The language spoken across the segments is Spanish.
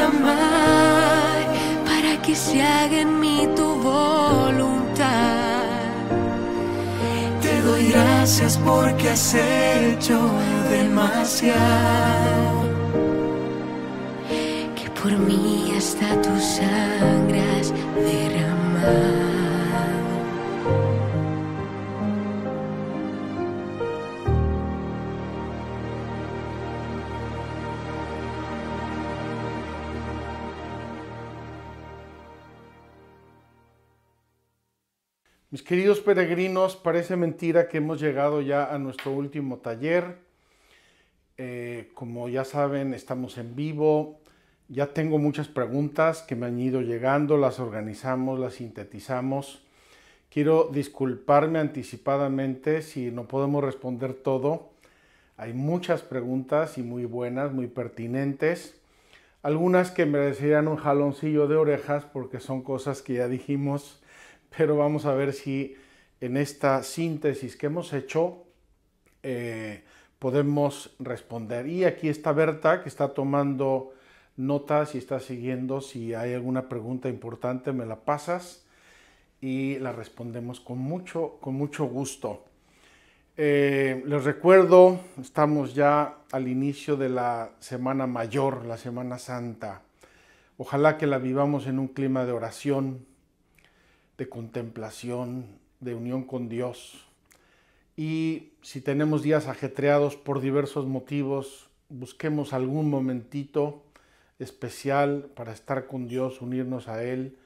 amar para que se haga en mí tu voluntad. Te doy gracias porque has hecho demasiado. Que por mí hasta tu sangre has queridos peregrinos, parece mentira que hemos llegado ya a nuestro último taller. Eh, como ya saben, estamos en vivo. Ya tengo muchas preguntas que me han ido llegando, las organizamos, las sintetizamos. Quiero disculparme anticipadamente si no podemos responder todo. Hay muchas preguntas y muy buenas, muy pertinentes. Algunas que merecerían un jaloncillo de orejas porque son cosas que ya dijimos pero vamos a ver si en esta síntesis que hemos hecho eh, podemos responder. Y aquí está Berta, que está tomando notas y está siguiendo. Si hay alguna pregunta importante, me la pasas y la respondemos con mucho, con mucho gusto. Eh, les recuerdo, estamos ya al inicio de la Semana Mayor, la Semana Santa. Ojalá que la vivamos en un clima de oración, de contemplación, de unión con Dios. Y si tenemos días ajetreados por diversos motivos, busquemos algún momentito especial para estar con Dios, unirnos a Él,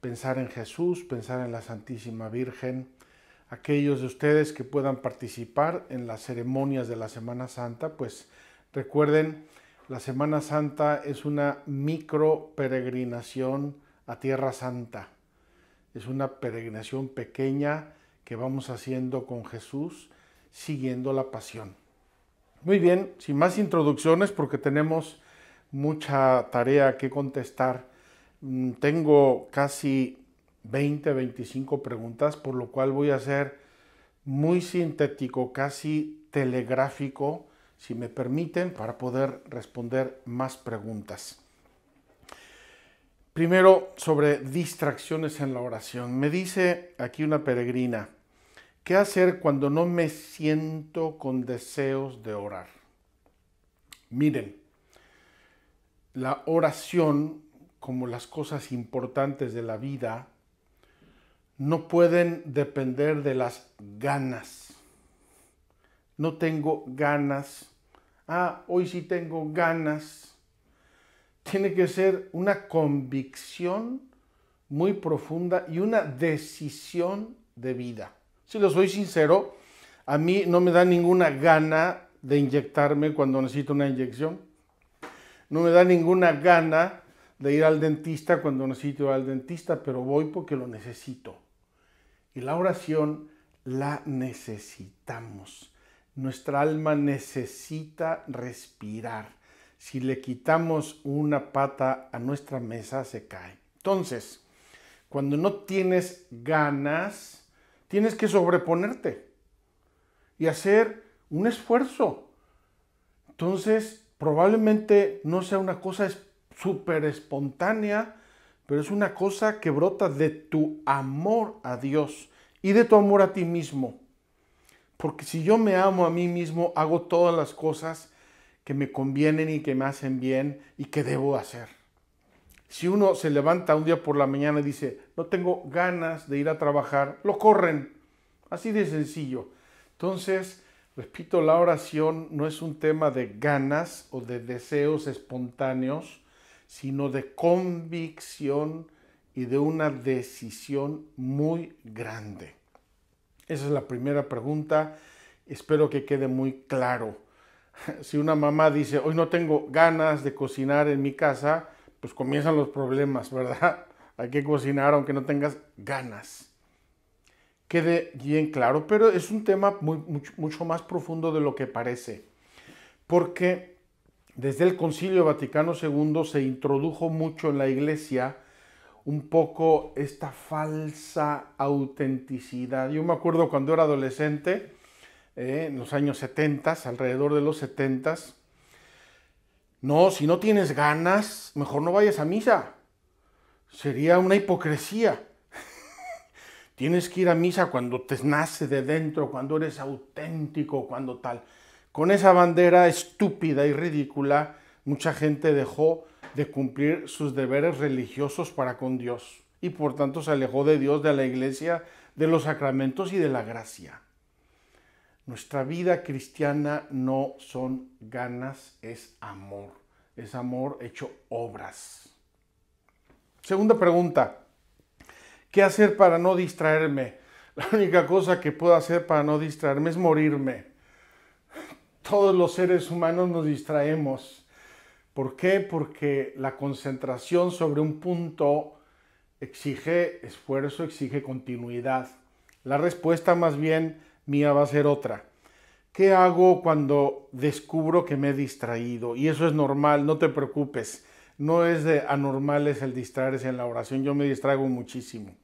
pensar en Jesús, pensar en la Santísima Virgen. Aquellos de ustedes que puedan participar en las ceremonias de la Semana Santa, pues recuerden, la Semana Santa es una micro peregrinación a Tierra Santa es una peregrinación pequeña que vamos haciendo con Jesús siguiendo la pasión. Muy bien, sin más introducciones porque tenemos mucha tarea que contestar. Mm, tengo casi 20, 25 preguntas, por lo cual voy a ser muy sintético, casi telegráfico, si me permiten, para poder responder más preguntas. Primero, sobre distracciones en la oración. Me dice aquí una peregrina, ¿qué hacer cuando no me siento con deseos de orar? Miren, la oración, como las cosas importantes de la vida, no pueden depender de las ganas. No tengo ganas. Ah, hoy sí tengo ganas tiene que ser una convicción muy profunda y una decisión de vida. Si lo soy sincero, a mí no me da ninguna gana de inyectarme cuando necesito una inyección. No me da ninguna gana de ir al dentista cuando necesito ir al dentista, pero voy porque lo necesito. Y la oración la necesitamos. Nuestra alma necesita respirar si le quitamos una pata a nuestra mesa, se cae. Entonces, cuando no tienes ganas, tienes que sobreponerte y hacer un esfuerzo. Entonces, probablemente no sea una cosa súper espontánea, pero es una cosa que brota de tu amor a Dios y de tu amor a ti mismo. Porque si yo me amo a mí mismo, hago todas las cosas que me convienen y que me hacen bien y que debo hacer. Si uno se levanta un día por la mañana y dice, no tengo ganas de ir a trabajar, lo corren. Así de sencillo. Entonces, repito, la oración no es un tema de ganas o de deseos espontáneos, sino de convicción y de una decisión muy grande. Esa es la primera pregunta. Espero que quede muy claro. si una mamá dice, hoy no tengo ganas de cocinar en mi casa, pues comienzan los problemas, ¿verdad? Hay que cocinar aunque no tengas ganas. Quede bien claro, pero es un tema mucho, mucho más profundo de lo que parece, porque desde el Concilio Vaticano II se introdujo mucho en la iglesia un poco esta falsa autenticidad. Yo me acuerdo cuando era adolescente, eh, en los años 70, alrededor de los 70, No, si no tienes ganas, mejor no vayas a misa. Sería una hipocresía. tienes que ir a misa cuando te nace de dentro, cuando eres auténtico, cuando tal. Con esa bandera estúpida y ridícula, mucha gente dejó de cumplir sus deberes religiosos para con Dios y por tanto se alejó de Dios, de la iglesia, de los sacramentos y de la gracia. Nuestra vida cristiana no son ganas, es amor. Es amor hecho obras. Segunda pregunta. ¿Qué hacer para no distraerme? La única cosa que puedo hacer para no distraerme es morirme. Todos los seres humanos nos distraemos. ¿Por qué? Porque la concentración sobre un punto exige esfuerzo, exige continuidad. La respuesta más bien mía va a ser otra. ¿Qué hago cuando descubro que me he distraído? Y eso es normal, no te preocupes. No es de anormales el distraerse en la oración, yo me distraigo muchísimo.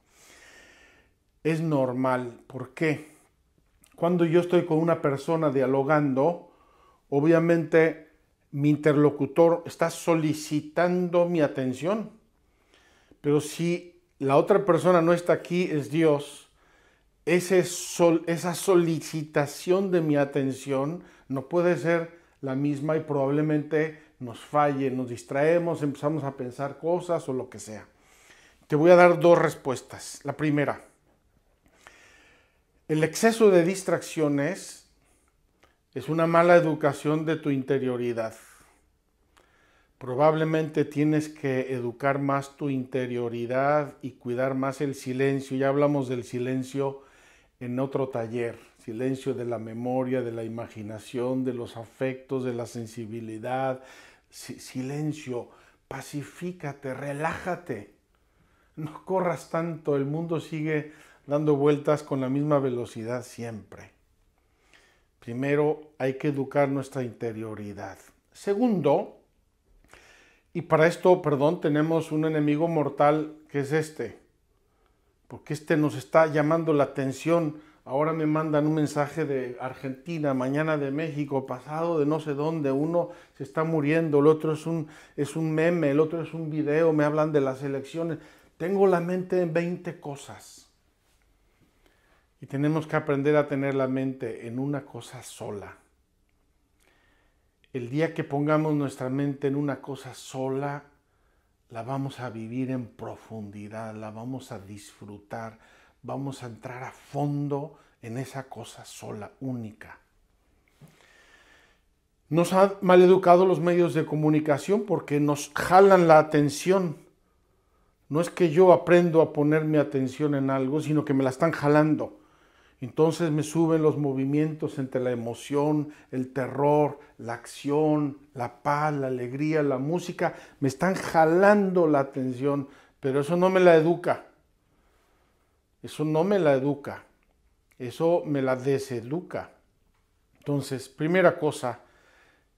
Es normal, ¿por qué? Cuando yo estoy con una persona dialogando, obviamente mi interlocutor está solicitando mi atención. Pero si la otra persona no está aquí, es Dios, esa solicitación de mi atención no puede ser la misma y probablemente nos falle, nos distraemos, empezamos a pensar cosas o lo que sea. Te voy a dar dos respuestas. La primera, el exceso de distracciones es una mala educación de tu interioridad. Probablemente tienes que educar más tu interioridad y cuidar más el silencio. Ya hablamos del silencio en otro taller, silencio de la memoria, de la imaginación, de los afectos, de la sensibilidad. silencio, pacifícate, relájate. No corras tanto, el mundo sigue dando vueltas con la misma velocidad siempre. Primero hay que educar nuestra interioridad. Segundo, y para esto, perdón, tenemos un enemigo mortal que es este. Porque este nos está llamando la atención. Ahora me mandan un mensaje de Argentina, mañana de México, pasado de no sé dónde. Uno se está muriendo, el otro es un, es un meme, el otro es un video, me hablan de las elecciones. Tengo la mente en 20 cosas. Y tenemos que aprender a tener la mente en una cosa sola el día que pongamos nuestra mente en una cosa sola, la vamos a vivir en profundidad, la vamos a disfrutar, vamos a entrar a fondo en esa cosa sola, única. Nos han maleducado los medios de comunicación porque nos jalan la atención. No es que yo aprendo a poner mi atención en algo, sino que me la están jalando. Entonces me suben los movimientos entre la emoción, el terror, la acción, la paz, la alegría, la música. Me están jalando la atención, pero eso no me la educa. Eso no me la educa. Eso me la deseduca. Entonces, primera cosa,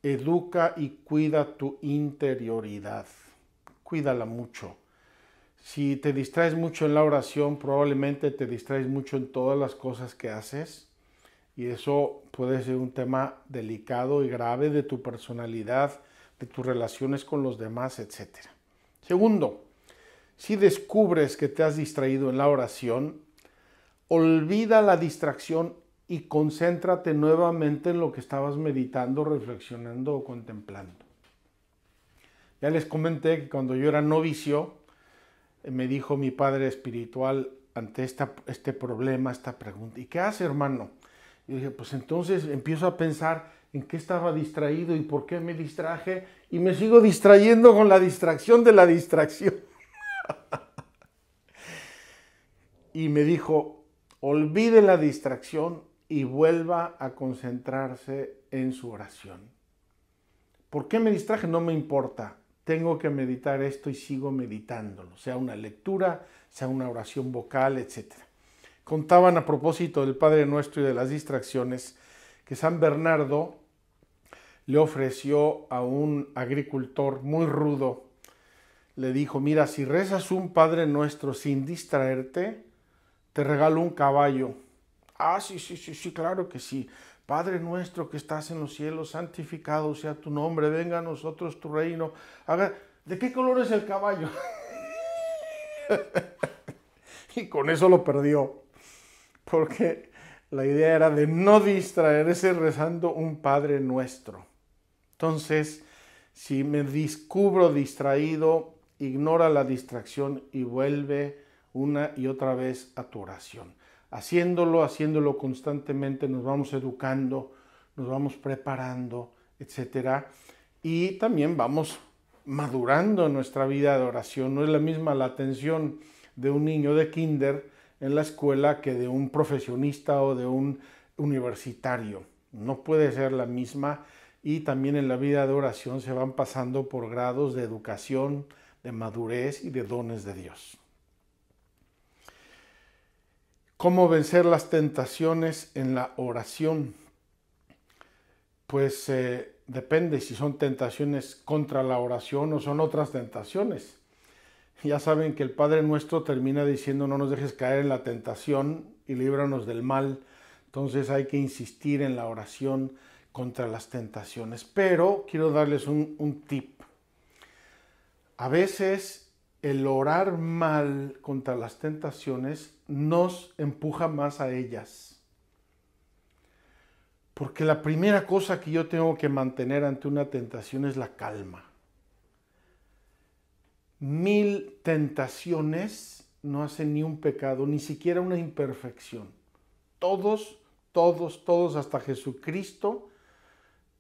educa y cuida tu interioridad. Cuídala mucho. Si te distraes mucho en la oración, probablemente te distraes mucho en todas las cosas que haces y eso puede ser un tema delicado y grave de tu personalidad, de tus relaciones con los demás, etc. Segundo, si descubres que te has distraído en la oración, olvida la distracción y concéntrate nuevamente en lo que estabas meditando, reflexionando o contemplando. Ya les comenté que cuando yo era novicio, me dijo mi padre espiritual ante esta, este problema, esta pregunta, ¿y qué hace hermano? Y dije, pues entonces empiezo a pensar en qué estaba distraído y por qué me distraje y me sigo distrayendo con la distracción de la distracción. y me dijo, olvide la distracción y vuelva a concentrarse en su oración. ¿Por qué me distraje? No me importa tengo que meditar esto y sigo meditándolo, sea una lectura, sea una oración vocal, etc. Contaban a propósito del Padre Nuestro y de las distracciones que San Bernardo le ofreció a un agricultor muy rudo, le dijo, mira, si rezas un Padre Nuestro sin distraerte, te regalo un caballo. Ah, sí, sí, sí, sí, claro que sí. Padre nuestro que estás en los cielos, santificado sea tu nombre, venga a nosotros tu reino. Haga... ¿De qué color es el caballo? y con eso lo perdió, porque la idea era de no distraerse rezando un Padre nuestro. Entonces, si me descubro distraído, ignora la distracción y vuelve una y otra vez a tu oración. Haciéndolo, haciéndolo constantemente, nos vamos educando, nos vamos preparando, etc. Y también vamos madurando nuestra vida de oración. No es la misma la atención de un niño de kinder en la escuela que de un profesionista o de un universitario. No puede ser la misma y también en la vida de oración se van pasando por grados de educación, de madurez y de dones de Dios. ¿Cómo vencer las tentaciones en la oración? Pues eh, depende si son tentaciones contra la oración o son otras tentaciones. Ya saben que el Padre nuestro termina diciendo no nos dejes caer en la tentación y líbranos del mal. Entonces hay que insistir en la oración contra las tentaciones. Pero quiero darles un, un tip. A veces el orar mal contra las tentaciones nos empuja más a ellas. Porque la primera cosa que yo tengo que mantener ante una tentación es la calma. Mil tentaciones no hacen ni un pecado, ni siquiera una imperfección. Todos, todos, todos, hasta Jesucristo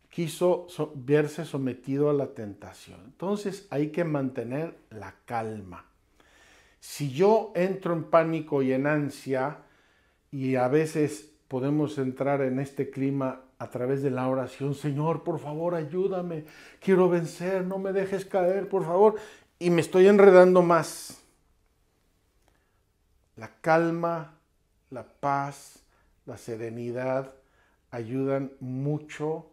quiso verse sometido a la tentación. Entonces hay que mantener la calma. Si yo entro en pánico y en ansia, y a veces podemos entrar en este clima a través de la oración, Señor, por favor, ayúdame, quiero vencer, no me dejes caer, por favor, y me estoy enredando más. La calma, la paz, la serenidad ayudan mucho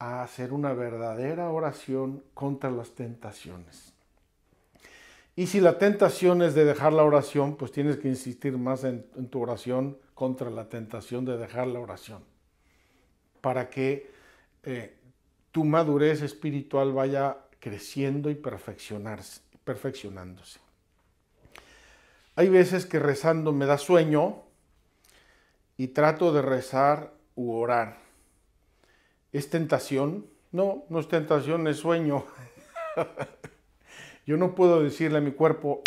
a hacer una verdadera oración contra las tentaciones. Y si la tentación es de dejar la oración, pues tienes que insistir más en, tu oración contra la tentación de dejar la oración, para que eh, tu madurez espiritual vaya creciendo y perfeccionándose. Hay veces que rezando me da sueño y trato de rezar u orar ¿Es tentación? No, no es tentación, es sueño. Yo no puedo decirle a mi cuerpo,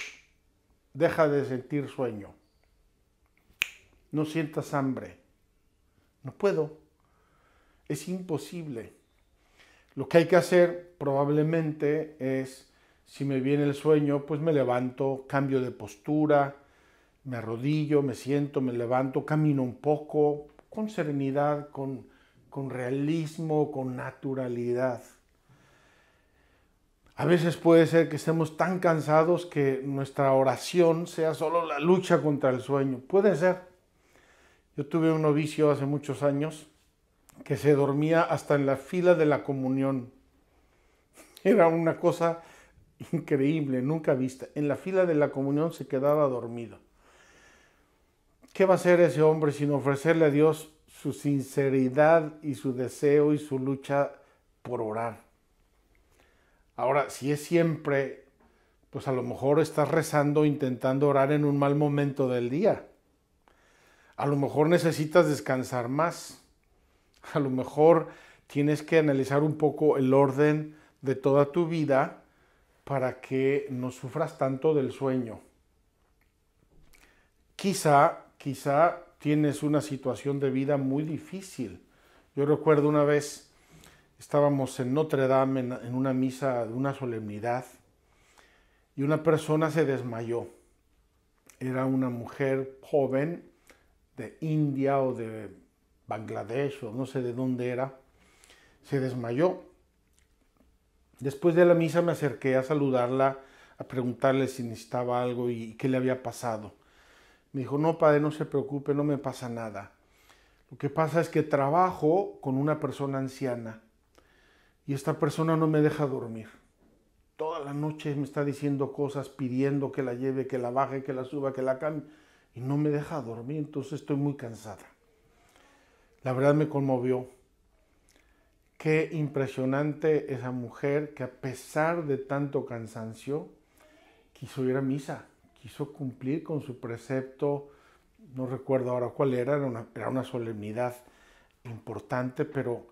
deja de sentir sueño. No sientas hambre. No puedo. Es imposible. Lo que hay que hacer probablemente es, si me viene el sueño, pues me levanto, cambio de postura, me arrodillo, me siento, me levanto, camino un poco, con serenidad, con con realismo, con naturalidad. A veces puede ser que estemos tan cansados que nuestra oración sea solo la lucha contra el sueño. Puede ser. Yo tuve un novicio hace muchos años que se dormía hasta en la fila de la comunión. Era una cosa increíble, nunca vista. En la fila de la comunión se quedaba dormido. ¿Qué va a hacer ese hombre sin ofrecerle a Dios su sinceridad y su deseo y su lucha por orar. Ahora, si es siempre, pues a lo mejor estás rezando intentando orar en un mal momento del día. A lo mejor necesitas descansar más. A lo mejor tienes que analizar un poco el orden de toda tu vida para que no sufras tanto del sueño. Quizá, quizá tienes una situación de vida muy difícil. Yo recuerdo una vez, estábamos en Notre Dame en, una misa de una solemnidad y una persona se desmayó. Era una mujer joven de India o de Bangladesh o no sé de dónde era. Se desmayó. Después de la misa me acerqué a saludarla, a preguntarle si necesitaba algo y qué le había pasado. Me dijo, no, padre, no se preocupe, no me pasa nada. Lo que pasa es que trabajo con una persona anciana y esta persona no me deja dormir. Toda la noche me está diciendo cosas, pidiendo que la lleve, que la baje, que la suba, que la cambie y no me deja dormir, entonces estoy muy cansada. La verdad me conmovió. Qué impresionante esa mujer que a pesar de tanto cansancio quiso ir a misa, quiso cumplir con su precepto, no recuerdo ahora cuál era, era una, era una solemnidad importante, pero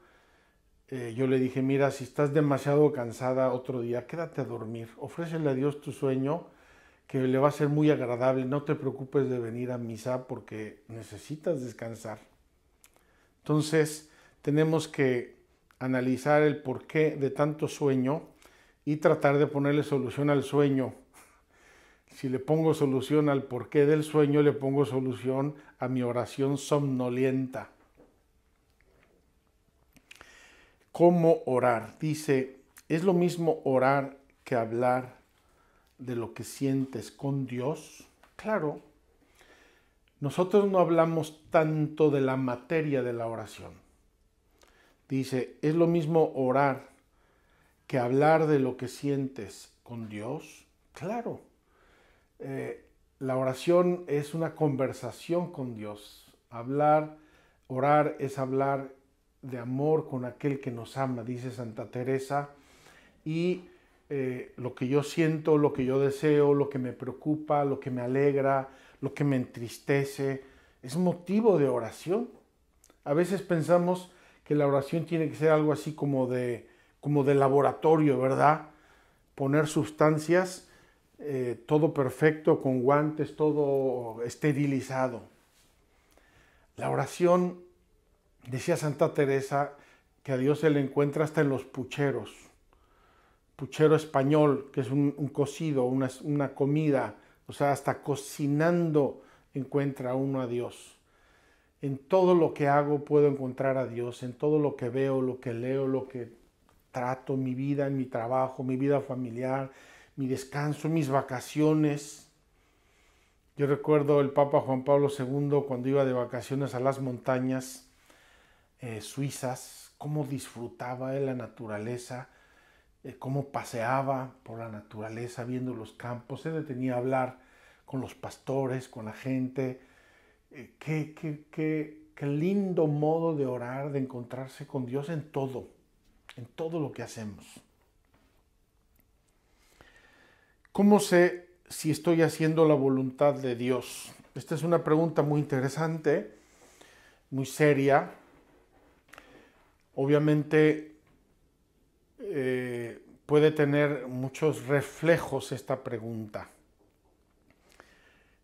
eh, yo le dije, mira, si estás demasiado cansada otro día, quédate a dormir, ofrécele a Dios tu sueño, que le va a ser muy agradable, no te preocupes de venir a misa porque necesitas descansar. Entonces, tenemos que analizar el porqué de tanto sueño y tratar de ponerle solución al sueño. Si le pongo solución al porqué del sueño, le pongo solución a mi oración somnolienta. ¿Cómo orar? Dice, es lo mismo orar que hablar de lo que sientes con Dios. Claro, nosotros no hablamos tanto de la materia de la oración. Dice, es lo mismo orar que hablar de lo que sientes con Dios. Claro, eh, la oración es una conversación con Dios. Hablar, orar es hablar de amor con aquel que nos ama, dice Santa Teresa, y eh, lo que yo siento, lo que yo deseo, lo que me preocupa, lo que me alegra, lo que me entristece, es motivo de oración. A veces pensamos que la oración tiene que ser algo así como de, como de laboratorio, ¿verdad? Poner sustancias, eh, todo perfecto, con guantes, todo esterilizado. La oración Decía Santa Teresa que a Dios se le encuentra hasta en los pucheros. Puchero español, que es un, cocido, una, una comida, o sea, hasta cocinando encuentra uno a Dios. En todo lo que hago puedo encontrar a Dios, en todo lo que veo, lo que leo, lo que trato, mi vida, mi trabajo, mi vida familiar, mi descanso, mis vacaciones. Yo recuerdo el Papa Juan Pablo II cuando iba de vacaciones a las montañas, eh, suizas, cómo disfrutaba de la naturaleza, eh, cómo paseaba por la naturaleza viendo los campos, se detenía a hablar con los pastores, con la gente. Eh, qué, qué, qué, qué lindo modo de orar, de encontrarse con Dios en todo, en todo lo que hacemos. ¿Cómo sé si estoy haciendo la voluntad de Dios? Esta es una pregunta muy interesante, muy seria, obviamente eh, puede tener muchos reflejos esta pregunta.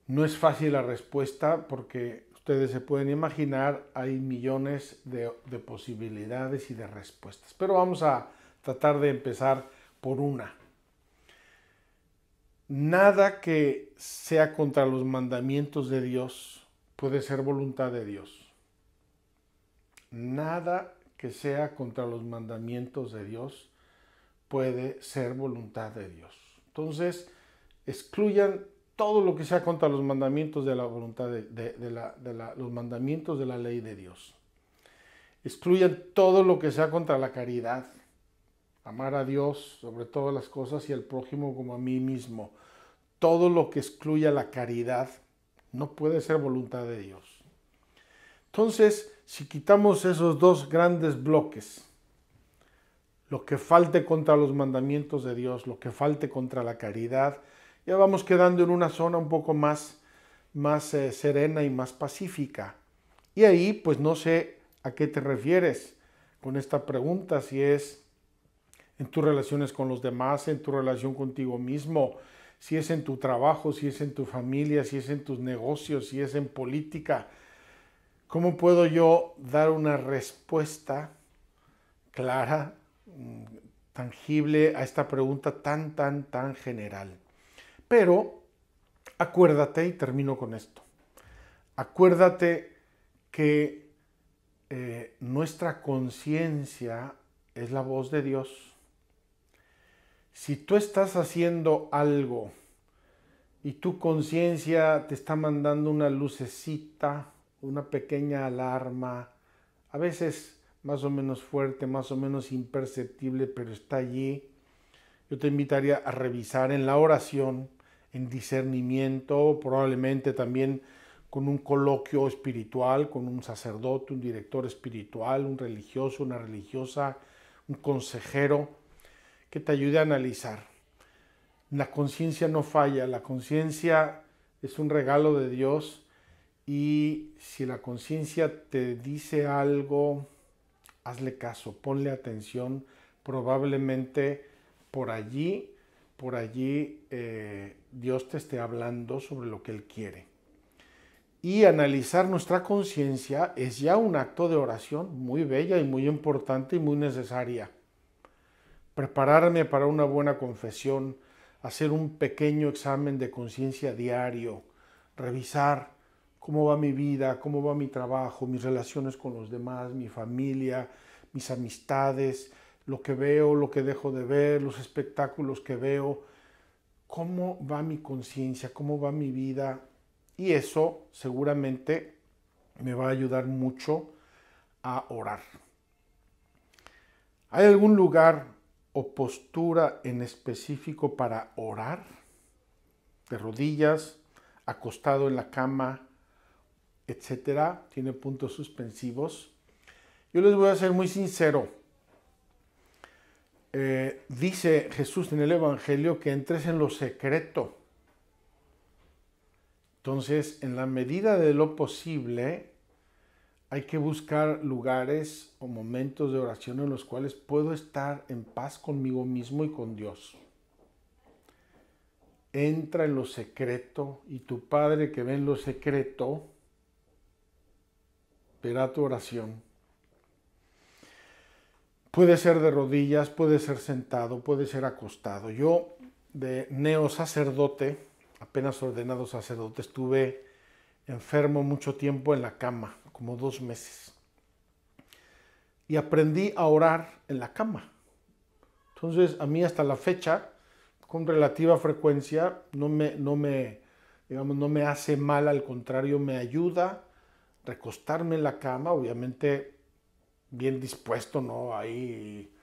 No es fácil la respuesta porque ustedes se pueden imaginar, hay millones de, de posibilidades y de respuestas. Pero vamos a tratar de empezar por una. Nada que sea contra los mandamientos de Dios puede ser voluntad de Dios. Nada que sea contra los mandamientos de Dios puede ser voluntad de Dios. Entonces, excluyan todo lo que sea contra los mandamientos de la voluntad de, los mandamientos de la ley de Dios. Excluyan todo lo que sea contra la caridad, amar a Dios sobre todas las cosas y al prójimo como a mí mismo. Todo lo que excluya la caridad no puede ser voluntad de Dios. Entonces, si quitamos esos dos grandes bloques, lo que falte contra los mandamientos de Dios, lo que falte contra la caridad, ya vamos quedando en una zona un poco más, más eh, serena y más pacífica. Y ahí, pues no sé a qué te refieres con esta pregunta, si es en tus relaciones con los demás, en tu relación contigo mismo, si es en tu trabajo, si es en tu familia, si es en tus negocios, si es en política, ¿Cómo puedo yo dar una respuesta clara, mm, tangible a esta pregunta tan, tan, tan general? Pero acuérdate, y termino con esto, acuérdate que eh, nuestra conciencia es la voz de Dios. Si tú estás haciendo algo y tu conciencia te está mandando una lucecita, una pequeña alarma, a veces más o menos fuerte, más o menos imperceptible, pero está allí. Yo te invitaría a revisar en la oración, en discernimiento, probablemente también con un coloquio espiritual, con un sacerdote, un director espiritual, un religioso, una religiosa, un consejero, que te ayude a analizar. La conciencia no falla, la conciencia es un regalo de Dios y si la conciencia te dice algo, hazle caso, ponle atención, probablemente por allí, por allí eh, Dios te esté hablando sobre lo que Él quiere. Y analizar nuestra conciencia es ya un acto de oración muy bella y muy importante y muy necesaria. Prepararme para una buena confesión, hacer un pequeño examen de conciencia diario, revisar cómo va mi vida, cómo va mi trabajo, mis relaciones con los demás, mi familia, mis amistades, lo que veo, lo que dejo de ver, los espectáculos que veo, cómo va mi conciencia, cómo va mi vida. Y eso seguramente me va a ayudar mucho a orar. ¿Hay algún lugar o postura en específico para orar? De rodillas, acostado en la cama, etcétera. Tiene puntos suspensivos. Yo les voy a ser muy sincero. Eh, dice Jesús en el Evangelio que entres en lo secreto. Entonces, en la medida de lo posible, hay que buscar lugares o momentos de oración en los cuales puedo estar en paz conmigo mismo y con Dios. Entra en lo secreto y tu Padre que ve en lo secreto verá tu oración. Puede ser de rodillas, puede ser sentado, puede ser acostado. Yo de neo sacerdote, apenas ordenado sacerdote, estuve enfermo mucho tiempo en la cama, como dos meses. Y aprendí a orar en la cama. Entonces, a mí hasta la fecha, con relativa frecuencia, no me, no me, digamos, no me hace mal, al contrario, me ayuda recostarme en la cama, obviamente bien dispuesto, ¿no? Ahí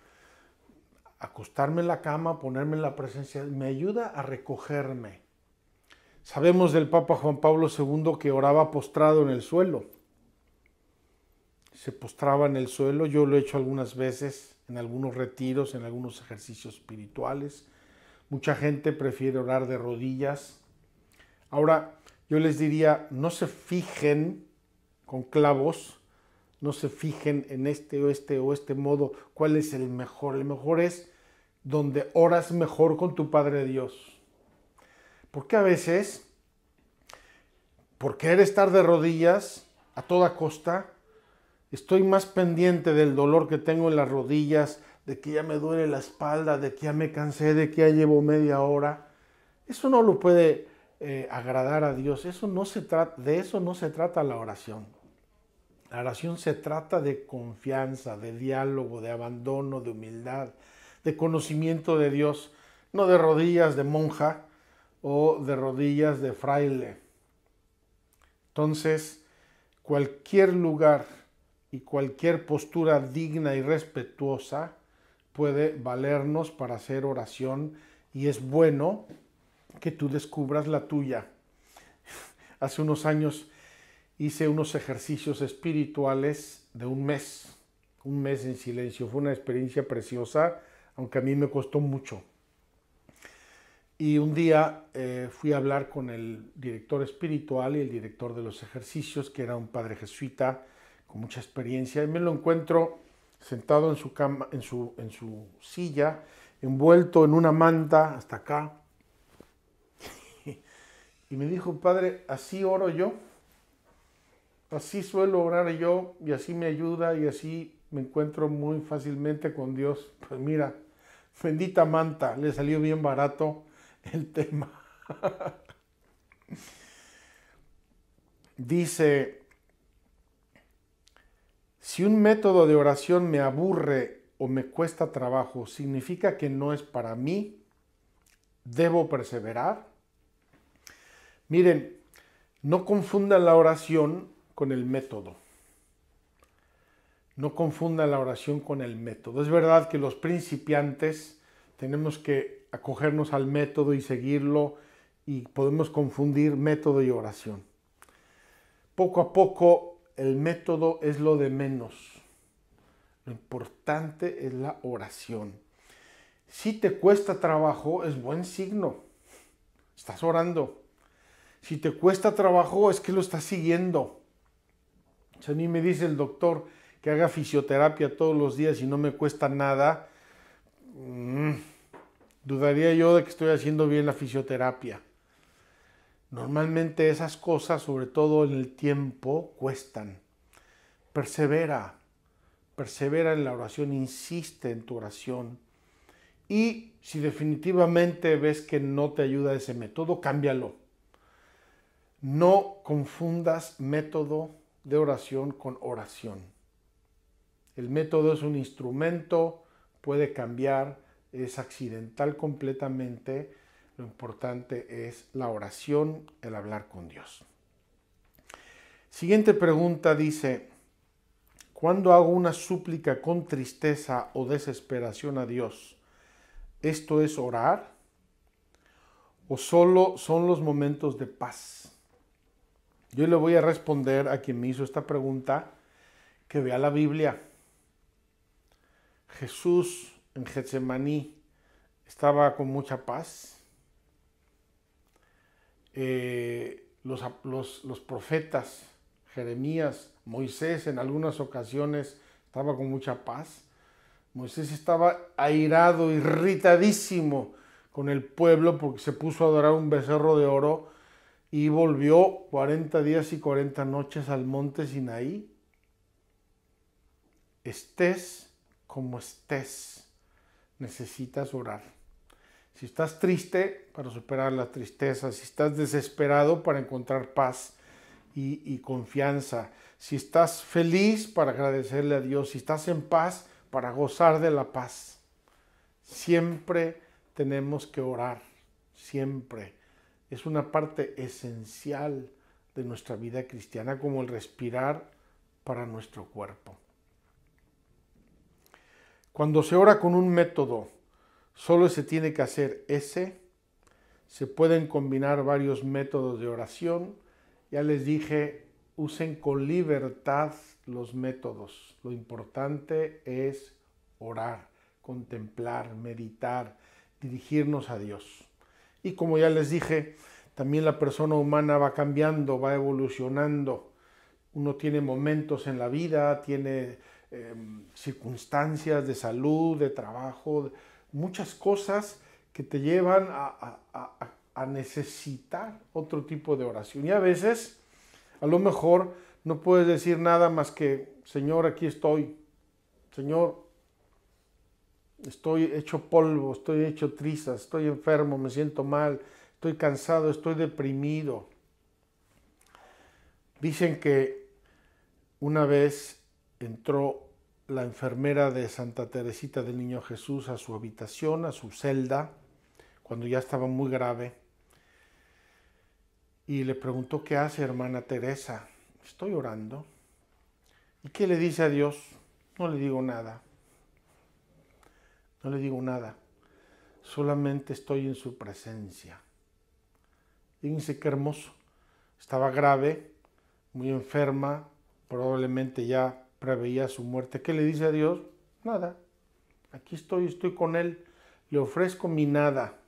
acostarme en la cama, ponerme en la presencia, me ayuda a recogerme. Sabemos del Papa Juan Pablo II que oraba postrado en el suelo. Se postraba en el suelo, yo lo he hecho algunas veces en algunos retiros, en algunos ejercicios espirituales. Mucha gente prefiere orar de rodillas. Ahora, yo les diría, no se fijen con clavos, no se fijen en este o este o este modo, cuál es el mejor. El mejor es donde oras mejor con tu Padre Dios. Porque a veces, por querer estar de rodillas a toda costa, estoy más pendiente del dolor que tengo en las rodillas, de que ya me duele la espalda, de que ya me cansé, de que ya llevo media hora. Eso no lo puede eh, agradar a Dios. Eso no se trata, de eso no se trata la oración. La oración se trata de confianza, de diálogo, de abandono, de humildad, de conocimiento de Dios, no de rodillas de monja o de rodillas de fraile. Entonces, cualquier lugar y cualquier postura digna y respetuosa puede valernos para hacer oración y es bueno que tú descubras la tuya. Hace unos años hice unos ejercicios espirituales de un mes, un mes en silencio. Fue una experiencia preciosa, aunque a mí me costó mucho. Y un día eh, fui a hablar con el director espiritual y el director de los ejercicios, que era un padre jesuita con mucha experiencia, y me lo encuentro sentado en su, cama, en su, en su silla, envuelto en una manta hasta acá. y me dijo, padre, así oro yo. Así suelo orar yo y así me ayuda y así me encuentro muy fácilmente con Dios. Pues mira, bendita manta, le salió bien barato el tema. Dice, si un método de oración me aburre o me cuesta trabajo, ¿significa que no es para mí? ¿Debo perseverar? Miren, no confundan la oración con el método. No confunda la oración con el método. Es verdad que los principiantes tenemos que acogernos al método y seguirlo y podemos confundir método y oración. poco a poco el método es lo de menos. Lo importante es la oración. Si te cuesta trabajo, es buen signo. Estás orando. Si te cuesta trabajo, es que lo estás siguiendo. Si a mí me dice el doctor que haga fisioterapia todos los días y no me cuesta nada, mm, dudaría yo de que estoy haciendo bien la fisioterapia. Normalmente esas cosas, sobre todo en el tiempo, cuestan. Persevera, persevera en la oración, insiste en tu oración. Y si definitivamente ves que no te ayuda ese método, cámbialo. No confundas método de oración con oración. El método es un instrumento, puede cambiar, es accidental completamente lo importante es la oración, el hablar con Dios. Siguiente pregunta dice, ¿cuándo hago una súplica con tristeza o desesperación a Dios? ¿Esto es orar? ¿O solo son los momentos de paz? Yo le voy a responder a quien me hizo esta pregunta que vea la Biblia. Jesús en Getsemaní estaba con mucha paz. Eh, los, los, profetas, Jeremías, Moisés en algunas ocasiones estaba con mucha paz. Moisés estaba airado, irritadísimo con el pueblo porque se puso a adorar un becerro de oro y volvió 40 días y 40 noches al monte Sinaí. Estés como estés, necesitas orar. Si estás triste, para superar la tristeza. Si estás desesperado, para encontrar paz y, confianza. Si estás feliz, para agradecerle a Dios. Si estás en paz, para gozar de la paz. Siempre tenemos que orar. Siempre. Es una parte esencial de nuestra vida cristiana, como el respirar para nuestro cuerpo. Cuando se ora con un método Solo se tiene que hacer ese. Se pueden combinar varios métodos de oración. Ya les dije, usen con libertad los métodos. Lo importante es orar, contemplar, meditar, dirigirnos a Dios. Y como ya les dije, también la persona humana va cambiando, va evolucionando. Uno tiene momentos en la vida, tiene em, circunstancias de salud, de trabajo, muchas cosas que te llevan a, necesitar otro tipo de oración. Y a veces, a lo mejor, no puedes decir nada más que, Señor, aquí estoy. Señor, estoy hecho polvo, estoy hecho trizas, estoy enfermo, me siento mal, estoy cansado, estoy deprimido. Dicen que una vez entró la enfermera de Santa Teresita del Niño Jesús a su habitación, a su celda, cuando ya estaba muy grave, y le preguntó, ¿qué hace hermana Teresa? Estoy orando. ¿Y qué le dice a Dios? No le digo nada. No le digo nada. Solamente estoy en su presencia. Fíjense qué hermoso. Estaba grave, muy enferma, probablemente ya preveía su muerte. ¿Qué le dice a Dios? Nada. Aquí estoy, estoy con Él. Le ofrezco mi nada.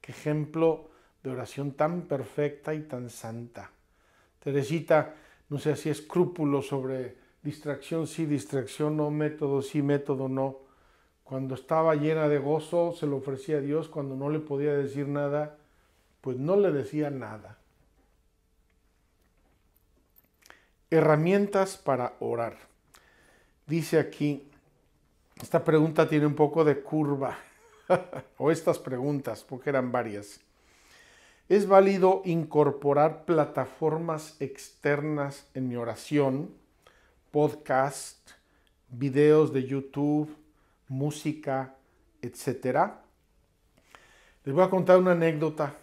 Qué ejemplo de oración tan perfecta y tan santa. Teresita no sé si escrúpulo sobre distracción sí, distracción no, método sí, método no. Cuando estaba llena de gozo se lo ofrecía a Dios, cuando no le podía decir nada, pues no le decía nada. Herramientas para orar. Dice aquí, esta pregunta tiene un poco de curva, o estas preguntas, porque eran varias. ¿Es válido incorporar plataformas externas en mi oración? Podcast, videos de YouTube, música, etcétera? Les voy a contar una anécdota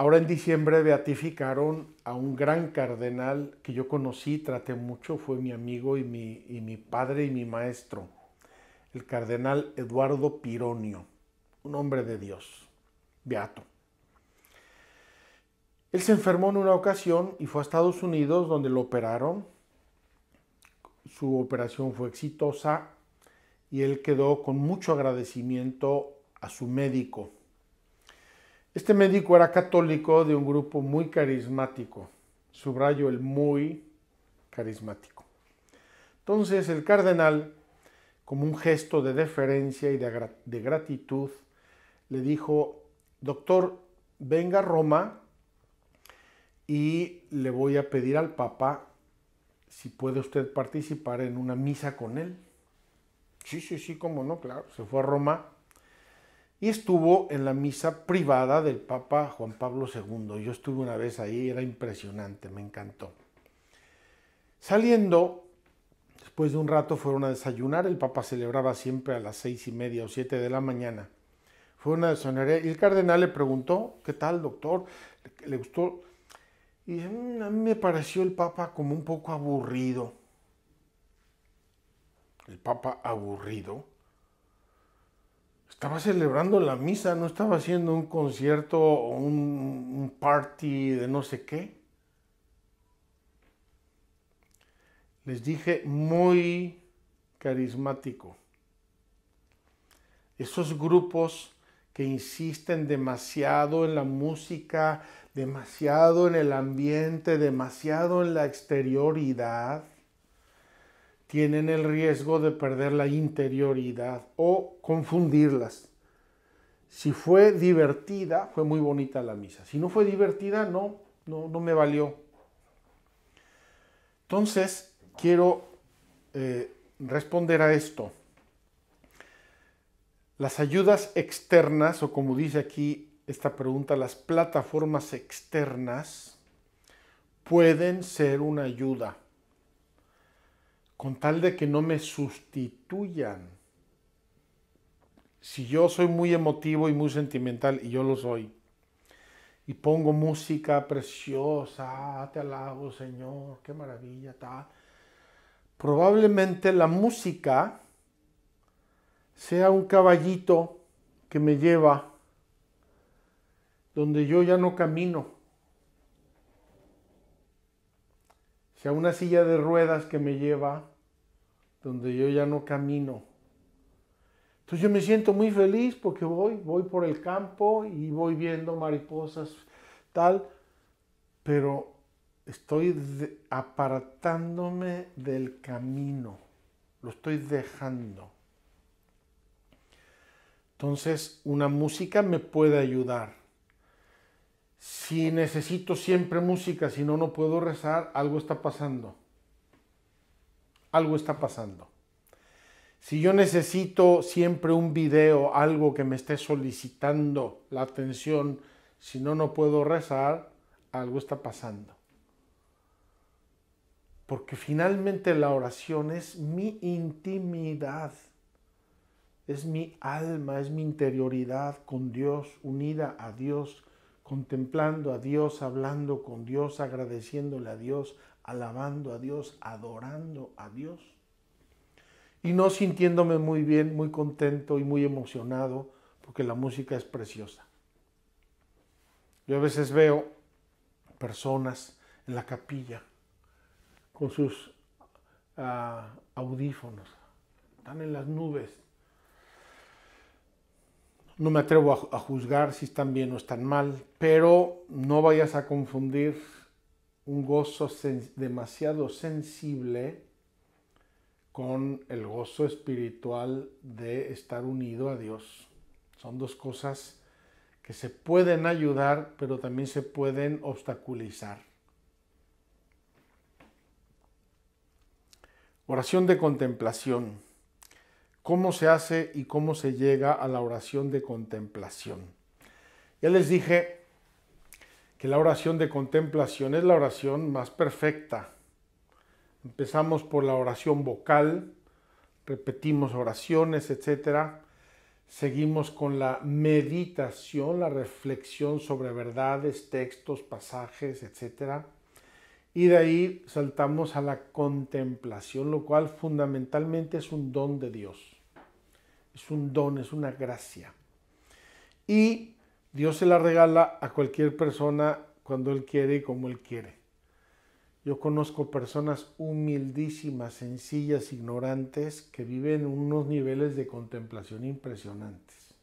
Ahora en diciembre beatificaron a un gran cardenal que yo conocí, traté mucho, fue mi amigo y mi, y mi padre y mi maestro, el cardenal Eduardo Pironio, un hombre de Dios, beato. Él se enfermó en una ocasión y fue a Estados Unidos donde lo operaron. Su operación fue exitosa y él quedó con mucho agradecimiento a su médico. Este médico era católico de un grupo muy carismático, subrayo el muy carismático. Entonces el cardenal, como un gesto de deferencia y de, gratitud, le dijo, doctor, venga a Roma y le voy a pedir al Papa si puede usted participar en una misa con él. Sí, sí, sí, cómo no, claro. Se fue a Roma y estuvo en la misa privada del Papa Juan Pablo II. Yo estuve una vez ahí, era impresionante, me encantó. Saliendo, después de un rato fueron a desayunar, el Papa celebraba siempre a las seis y media o siete de la mañana. Fue una desayunaría y el cardenal le preguntó, ¿qué tal, doctor? ¿Le gustó? Y a mí me pareció el Papa como un poco aburrido. El Papa aburrido estaba celebrando la misa, no estaba haciendo un concierto o un, party de no sé qué. Les dije muy carismático. Esos grupos que insisten demasiado en la música, demasiado en el ambiente, demasiado en la exterioridad, tienen el riesgo de perder la interioridad o confundirlas. Si fue divertida, fue muy bonita la misa. Si no fue divertida, no, no, no me valió. Entonces, quiero eh, responder a esto. Las ayudas externas, o como dice aquí esta pregunta, las plataformas externas, pueden ser una ayuda con tal de que no me sustituyan. Si yo soy muy emotivo y muy sentimental, y yo lo soy, y pongo música preciosa, te alabo Señor, qué maravilla, tal, probablemente la música sea un caballito que me lleva donde yo ya no camino. Sea una silla de ruedas que me lleva donde yo ya no camino. Entonces yo me siento muy feliz porque voy, voy por el campo y voy viendo mariposas, tal, pero estoy apartándome del camino, lo estoy dejando. Entonces una música me puede ayudar. Si necesito siempre música, si no, no puedo rezar, algo está pasando algo está pasando. Si yo necesito siempre un video, algo que me esté solicitando la atención, si no, no puedo rezar, algo está pasando. Porque finalmente la oración es mi intimidad, es mi alma, es mi interioridad con Dios, unida a Dios, contemplando a Dios, hablando con Dios, agradeciéndole a Dios, alabando a Dios, adorando a Dios. Y no sintiéndome muy bien, muy contento y muy emocionado, porque la música es preciosa. Yo a veces veo personas en la capilla con sus ah, audífonos, están en las nubes. No me atrevo a, juzgar si están bien o están mal, pero no vayas a confundir un gozo demasiado sensible con el gozo espiritual de estar unido a Dios. Son dos cosas que se pueden ayudar, pero también se pueden obstaculizar. Oración de contemplación. ¿Cómo se hace y cómo se llega a la oración de contemplación? Ya les dije que la oración de contemplación es la oración más perfecta. Empezamos por la oración vocal, repetimos oraciones, etc. Seguimos con la meditación, la reflexión sobre verdades, textos, pasajes, etc. Y de ahí saltamos a la contemplación, lo cual fundamentalmente es un don de Dios. Es un don, es una gracia. Y Dios se la regala a cualquier persona cuando Él quiere y como Él quiere. Yo conozco personas humildísimas, sencillas, ignorantes, que viven unos niveles de contemplación impresionantes.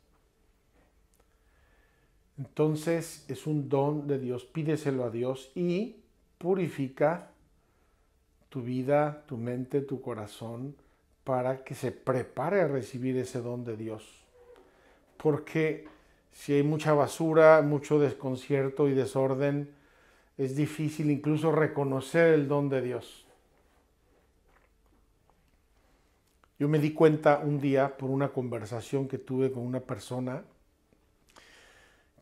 Entonces es un don de Dios, pídeselo a Dios y purifica tu vida, tu mente, tu corazón, para que se prepare a recibir ese don de Dios. Porque si hay mucha basura, mucho desconcierto y desorden, es difícil incluso reconocer el don de Dios. Yo me di cuenta un día por una conversación que tuve con una persona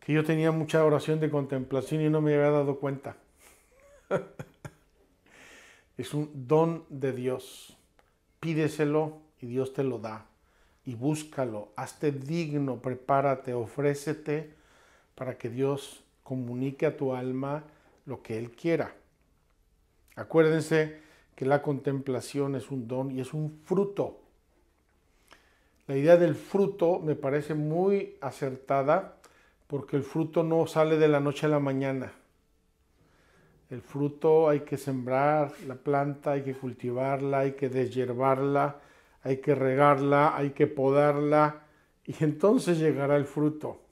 que yo tenía mucha oración de contemplación y no me había dado cuenta. es un don de Dios. Pídeselo y Dios te lo da. Y búscalo, hazte digno, prepárate, ofrécete para que Dios comunique a tu alma lo que Él quiera. Acuérdense que la contemplación es un don y es un fruto. La idea del fruto me parece muy acertada porque el fruto no sale de la noche a la mañana. El fruto hay que sembrar la planta, hay que cultivarla, hay que deshiervarla, hay que regarla, hay que podarla y entonces llegará el fruto.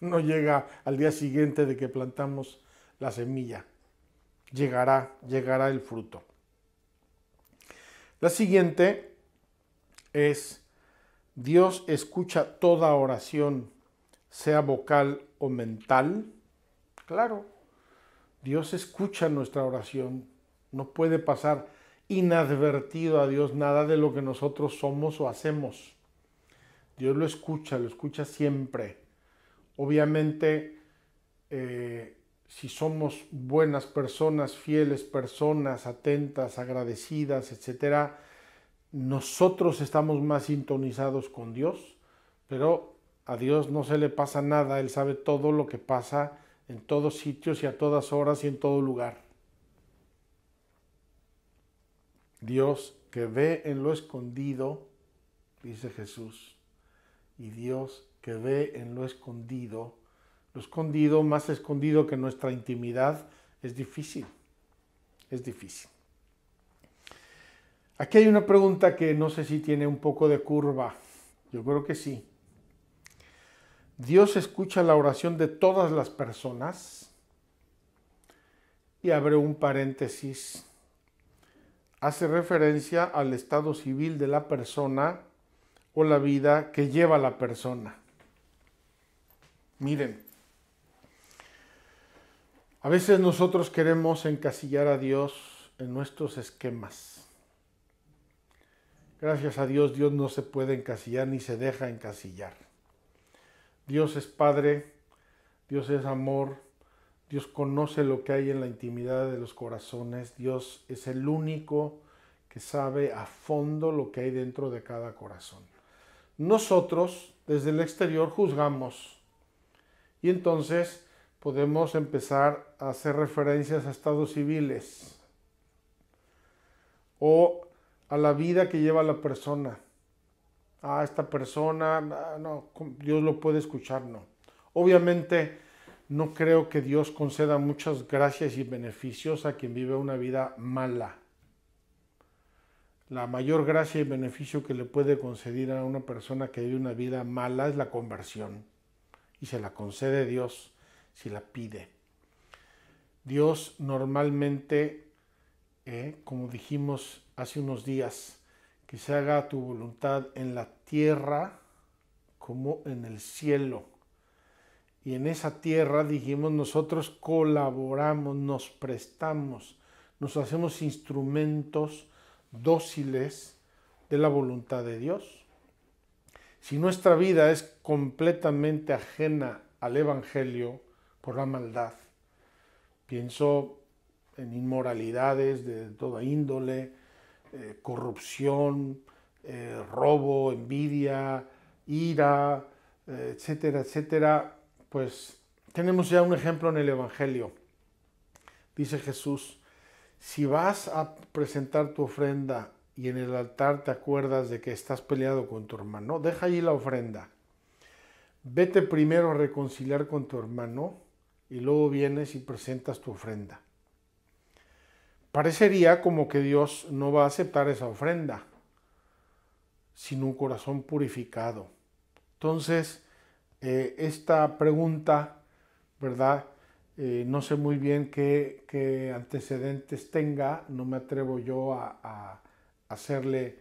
No llega al día siguiente de que plantamos la semilla. Llegará, llegará el fruto. La siguiente es, Dios escucha toda oración, sea vocal o mental. Claro, Dios escucha nuestra oración. No puede pasar inadvertido a Dios nada de lo que nosotros somos o hacemos. Dios lo escucha, lo escucha siempre. Obviamente, eh, si somos buenas personas, fieles personas, atentas, agradecidas, etc., nosotros estamos más sintonizados con Dios, pero a Dios no se le pasa nada, Él sabe todo lo que pasa en todos sitios y a todas horas y en todo lugar. Dios que ve en lo escondido, dice Jesús, y Dios que ve en lo escondido, lo escondido, más escondido que nuestra intimidad, es difícil. Es difícil. Aquí hay una pregunta que no sé si tiene un poco de curva. Yo creo que sí. Dios escucha la oración de todas las personas. Y abre un paréntesis. Hace referencia al estado civil de la persona o la vida que lleva la persona. Miren, a veces nosotros queremos encasillar a Dios en nuestros esquemas. Gracias a Dios, Dios no se puede encasillar ni se deja encasillar. Dios es Padre, Dios es amor, Dios conoce lo que hay en la intimidad de los corazones, Dios es el único que sabe a fondo lo que hay dentro de cada corazón. Nosotros desde el exterior juzgamos y entonces podemos empezar a hacer referencias a estados civiles o a la vida que lleva la persona. Ah, esta persona, no, Dios lo puede escuchar, no. Obviamente no creo que Dios conceda muchas gracias y beneficios a quien vive una vida mala. La mayor gracia y beneficio que le puede conceder a una persona que vive una vida mala es la conversión. Y se la concede Dios si la pide. Dios normalmente, eh, como dijimos hace unos días, que se haga tu voluntad en la tierra como en el cielo. Y en esa tierra, dijimos, nosotros colaboramos, nos prestamos, nos hacemos instrumentos dóciles de la voluntad de Dios. Si nuestra vida es completamente ajena al Evangelio, por la maldad. Pienso en inmoralidades de toda índole, eh, corrupción, eh, robo, envidia, ira, eh, etcétera, etcétera. Pues tenemos ya un ejemplo en el Evangelio. Dice Jesús, si vas a presentar tu ofrenda y en el altar te acuerdas de que estás peleado con tu hermano, deja ahí la ofrenda. Vete primero a reconciliar con tu hermano y luego vienes y presentas tu ofrenda. Parecería como que Dios no va a aceptar esa ofrenda sin un corazón purificado. Entonces, eh, esta pregunta, ¿verdad? Eh, no sé muy bien qué, antecedentes tenga, no me atrevo yo a, hacerle,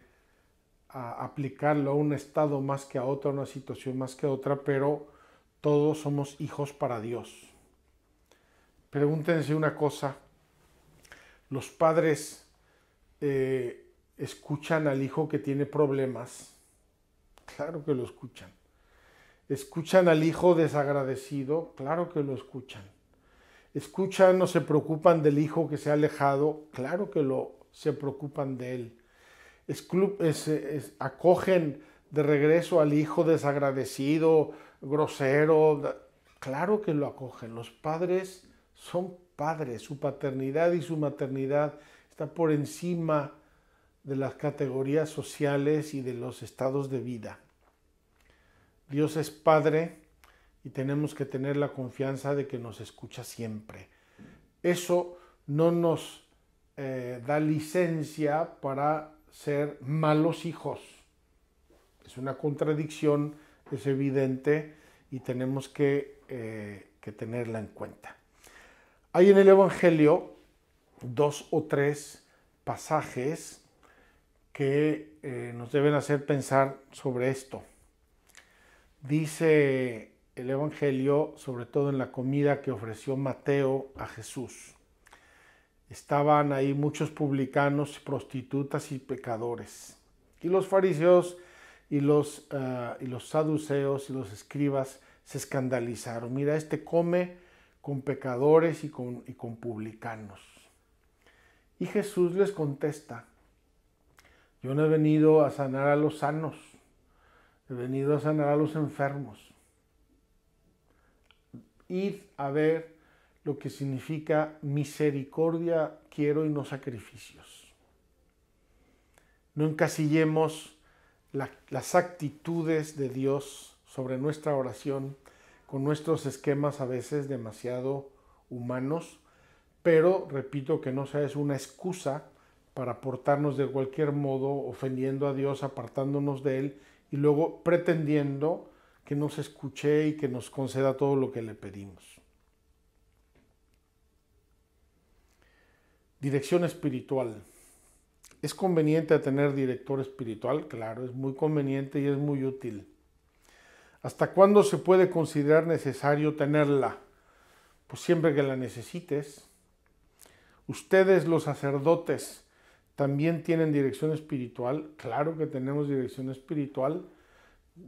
a aplicarlo a un estado más que a otro, a una situación más que a otra, pero todos somos hijos para Dios. Pregúntense una cosa, los padres eh, escuchan al hijo que tiene problemas, claro que lo escuchan. Escuchan al hijo desagradecido, claro que lo escuchan escuchan o se preocupan del hijo que se ha alejado, claro que lo, se preocupan de él. Es, acogen de regreso al hijo desagradecido, grosero, claro que lo acogen. Los padres son padres, su paternidad y su maternidad está por encima de las categorías sociales y de los estados de vida. Dios es padre y tenemos que tener la confianza de que nos escucha siempre. Eso no nos eh, da licencia para ser malos hijos. Es una contradicción, es evidente y tenemos que, eh, tenerla en cuenta. Hay en el Evangelio dos o tres pasajes que eh, nos deben hacer pensar sobre esto. Dice el Evangelio, sobre todo en la comida que ofreció Mateo a Jesús. Estaban ahí muchos publicanos, prostitutas y pecadores. Y los fariseos y los, ah, y los saduceos y los escribas se escandalizaron. Mira, este come con pecadores y con, y con publicanos. Y Jesús les contesta, yo no he venido a sanar a los sanos, he venido a sanar a los enfermos id a ver lo que significa misericordia quiero y no sacrificios. No encasillemos las actitudes de Dios sobre nuestra oración con nuestros esquemas a veces demasiado humanos, pero repito que no sea una excusa para portarnos de cualquier modo ofendiendo a Dios, apartándonos de Él y luego pretendiendo que nos escuche y que nos conceda todo lo que le pedimos. Dirección espiritual. ¿Es conveniente tener director espiritual? Claro, es muy conveniente y es muy útil. ¿Hasta cuándo se puede considerar necesario tenerla? Pues siempre que la necesites. Ustedes los sacerdotes también tienen dirección espiritual. Claro que tenemos dirección espiritual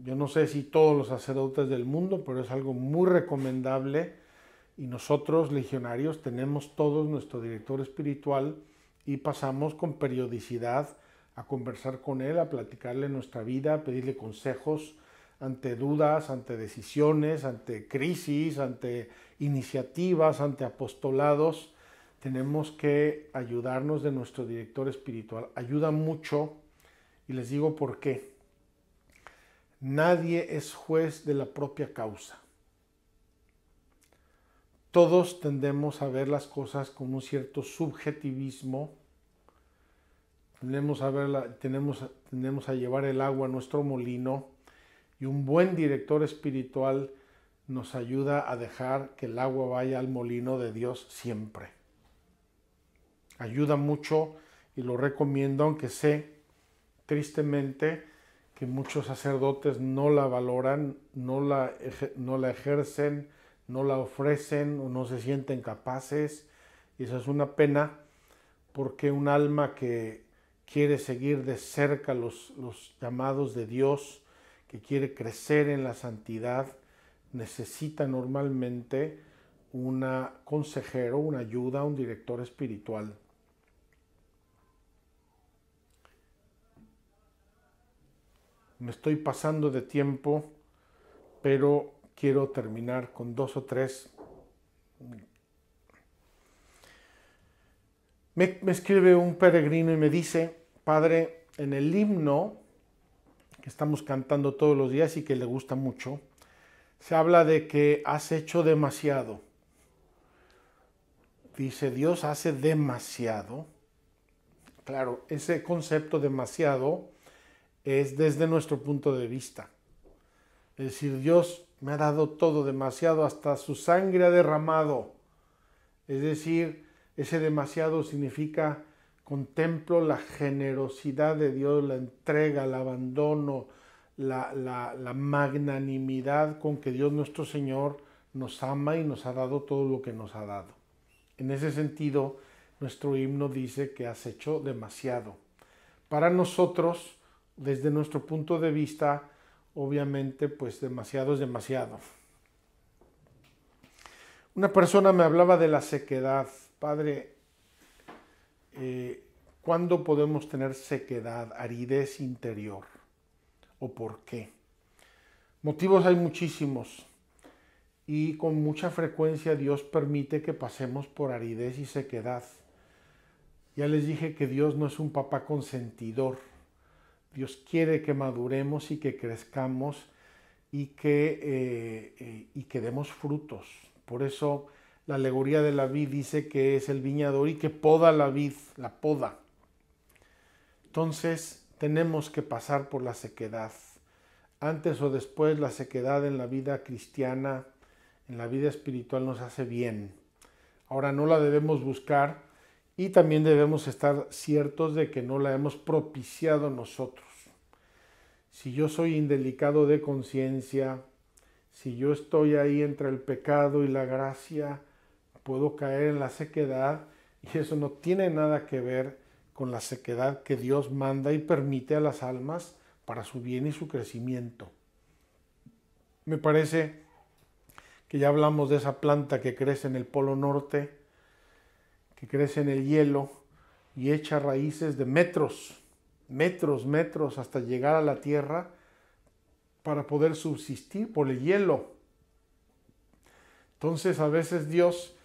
yo no sé si todos los sacerdotes del mundo, pero es algo muy recomendable y nosotros, legionarios, tenemos todos nuestro director espiritual y pasamos con periodicidad a conversar con él, a platicarle nuestra vida, a pedirle consejos ante dudas, ante decisiones, ante crisis, ante iniciativas, ante apostolados. Tenemos que ayudarnos de nuestro director espiritual. Ayuda mucho y les digo por qué Nadie es juez de la propia causa. Todos tendemos a ver las cosas con un cierto subjetivismo. Tendemos a, verla, tenemos, a llevar el agua a nuestro molino y un buen director espiritual nos ayuda a dejar que el agua vaya al molino de Dios siempre. Ayuda mucho y lo recomiendo, aunque sé tristemente que muchos sacerdotes no la valoran, no la, no la ejercen, no la ofrecen o no se sienten capaces. Y eso es una pena porque un alma que quiere seguir de cerca los, los llamados de Dios, que quiere crecer en la santidad, necesita normalmente un consejero, una ayuda, un director espiritual. Me estoy pasando de tiempo, pero quiero terminar con dos o tres. Me, escribe un peregrino y me dice, Padre, en el himno que estamos cantando todos los días y que le gusta mucho, se habla de que has hecho demasiado. dice Dios hace demasiado. Claro, ese concepto demasiado es desde nuestro punto de vista. Es decir, Dios me ha dado todo demasiado, hasta su sangre ha derramado. Es decir, ese demasiado significa contemplo la generosidad de Dios, la entrega, el abandono, la, la, magnanimidad con que Dios nuestro Señor nos ama y nos ha dado todo lo que nos ha dado. En ese sentido, nuestro himno dice que has hecho demasiado. Para nosotros, desde nuestro punto de vista, obviamente, pues demasiado es demasiado. Una persona me hablaba de la sequedad. Padre, eh, ¿cuándo podemos tener sequedad, aridez interior? ¿O por qué? Motivos hay muchísimos y con mucha frecuencia Dios permite que pasemos por aridez y sequedad. Ya les dije que Dios no es un papá consentidor. Dios quiere que maduremos y que crezcamos y que, eh, eh, y que demos frutos. Por eso la alegoría de la vid dice que es el viñador y que poda la vid, la poda. Entonces tenemos que pasar por la sequedad. Antes o después la sequedad en la vida cristiana, en la vida espiritual nos hace bien. Ahora no la debemos buscar y también debemos estar ciertos de que no la hemos propiciado nosotros. Si yo soy indelicado de conciencia, si yo estoy ahí entre el pecado y la gracia, puedo caer en la sequedad y eso no tiene nada que ver con la sequedad que Dios manda y permite a las almas para su bien y su crecimiento. Me parece que ya hablamos de esa planta que crece en el Polo Norte, que crece en el hielo y echa raíces de metros, metros, metros hasta llegar a la tierra para poder subsistir por el hielo. Entonces a veces Dios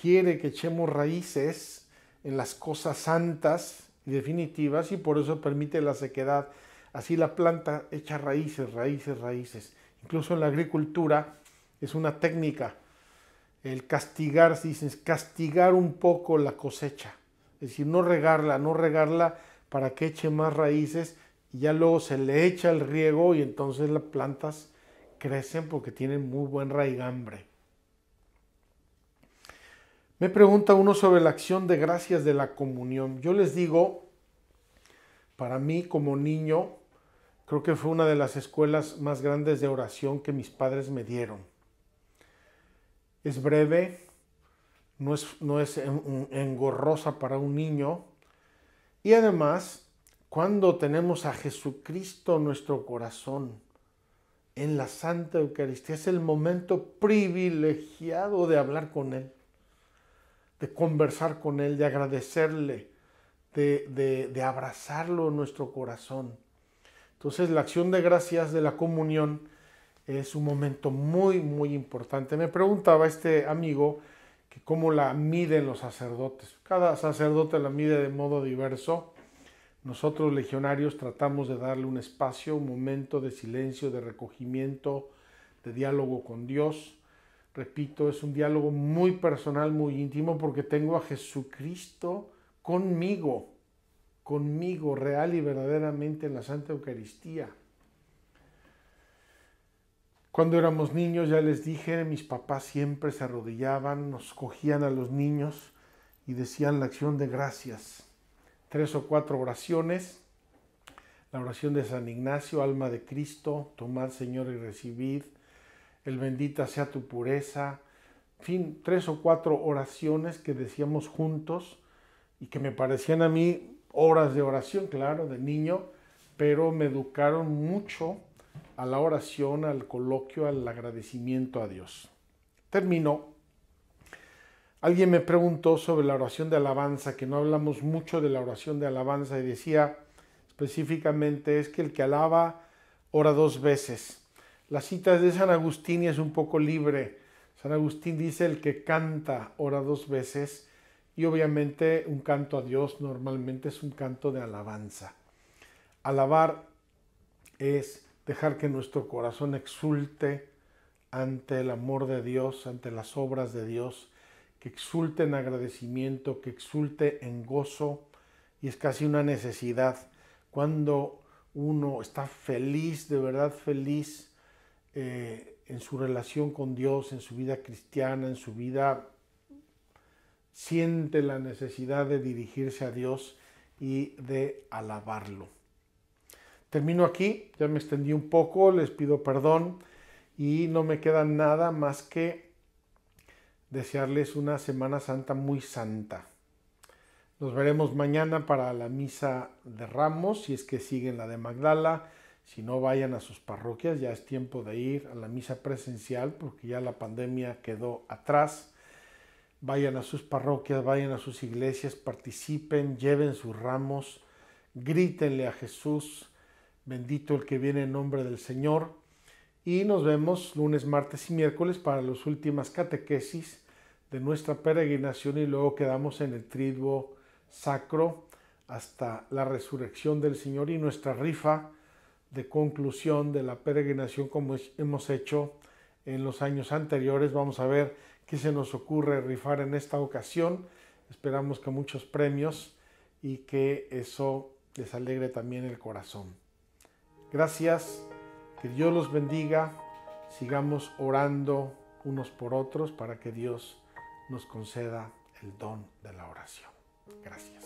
quiere que echemos raíces en las cosas santas y definitivas y por eso permite la sequedad. Así la planta echa raíces, raíces, raíces. Incluso en la agricultura es una técnica el castigar, dicen, castigar un poco la cosecha. Es decir, no regarla, no regarla para que eche más raíces y ya luego se le echa el riego y entonces las plantas crecen porque tienen muy buen raigambre. Me pregunta uno sobre la acción de gracias de la comunión. Yo les digo, para mí como niño, creo que fue una de las escuelas más grandes de oración que mis padres me dieron. Es breve, no es, no es engorrosa para un niño, y además, cuando tenemos a Jesucristo en nuestro corazón, en la Santa Eucaristía, es el momento privilegiado de hablar con Él, de conversar con Él, de agradecerle, de, de abrazarlo en nuestro corazón. Entonces la acción de gracias de la comunión es un momento muy, muy importante. Me preguntaba este amigo que cómo la miden los sacerdotes. Cada sacerdote la mide de modo diverso. Nosotros legionarios tratamos de darle un espacio, un momento de silencio, de recogimiento, de diálogo con Dios. Repito, es un diálogo muy personal, muy íntimo, porque tengo a Jesucristo conmigo, conmigo, real y verdaderamente en la Santa Eucaristía. Cuando éramos niños, ya les dije, mis papás siempre se arrodillaban, nos cogían a los niños y decían la acción de gracias. Tres o cuatro oraciones. La oración de San Ignacio, alma de Cristo, tomad Señor y recibid. El bendita sea tu pureza. En fin, tres o cuatro oraciones que decíamos juntos y que me parecían a mí horas de oración, claro, de niño, pero me educaron mucho a la oración, al coloquio, al agradecimiento a Dios. Terminó. Alguien me preguntó sobre la oración de alabanza, que no hablamos mucho de la oración de alabanza, y decía específicamente es que el que alaba ora dos veces. La cita de San Agustín y es un poco libre. San Agustín dice el que canta ora dos veces y obviamente un canto a Dios normalmente es un canto de alabanza. Alabar es dejar que nuestro corazón exulte ante el amor de Dios, ante las obras de Dios, que exulte en agradecimiento, que exulte en gozo, y es casi una necesidad. Cuando uno está feliz, de verdad feliz, eh, en su relación con Dios, en su vida cristiana, en su vida, siente la necesidad de dirigirse a Dios y de alabarlo. Termino aquí, ya me extendí un poco, les pido perdón y no me queda nada más que desearles una Semana Santa muy santa. Nos veremos mañana para la misa de Ramos, si es que siguen la de Magdala. Si no vayan a sus parroquias, ya es tiempo de ir a la misa presencial porque ya la pandemia quedó atrás. Vayan a sus parroquias, vayan a sus iglesias, participen, lleven sus ramos, grítenle a Jesús, bendito el que viene en nombre del Señor. Y nos vemos lunes, martes y miércoles para las últimas catequesis de nuestra peregrinación y luego quedamos en el triduo sacro hasta la resurrección del Señor y nuestra rifa de conclusión de la peregrinación como hemos hecho en los años anteriores. Vamos a ver qué se nos ocurre rifar en esta ocasión. Esperamos que muchos premios y que eso les alegre también el corazón. Gracias, que Dios los bendiga. Sigamos orando unos por otros para que Dios nos conceda el don de la oración. Gracias.